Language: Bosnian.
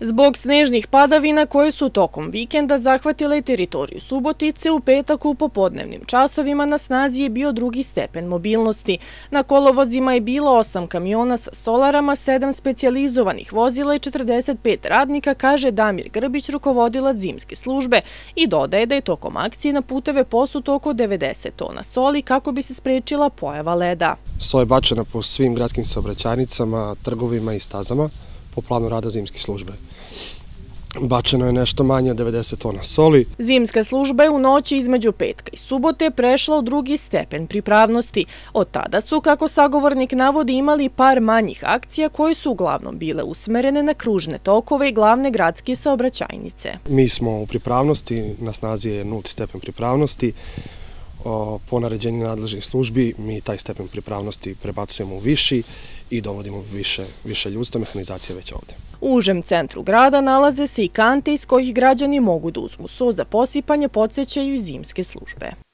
Zbog snežnih padavina koje su tokom vikenda zahvatile teritoriju Subotice, u petak u popodnevnim časovima na snazi je bio drugi stepen mobilnosti. Na kolovozima je bilo osam kamiona sa solarama, sedam specializovanih vozila i 45 radnika, kaže Damir Grbić, rukovodilac zimske službe i dodaje da je tokom akcije na puteve posut oko 90 tona soli kako bi se sprečila pojava leda. Sol je bačena po svim gradskim saobraćajnicama, trgovima i stazama po planu rada zimske službe. Bačeno je nešto manje od 90 tona soli. Zimska služba je u noći između petka i subote prešla u drugi stepen pripravnosti. Od tada su, kako sagovornik navodi, imali par manjih akcija koje su uglavnom bile usmerene na kružne tokove i glavne gradske saobraćajnice. Mi smo u pripravnosti, na snazi je nulti stepen pripravnosti po naređenju nadležnih službi mi taj stepen pripravnosti prebacujemo u viši i dovodimo više, više ljudstva, mehanizacija već ovdje. U užem centru grada nalaze se i kante iz kojih građani mogu da uzmu so za posipanje, podsjećaju i zimske službe.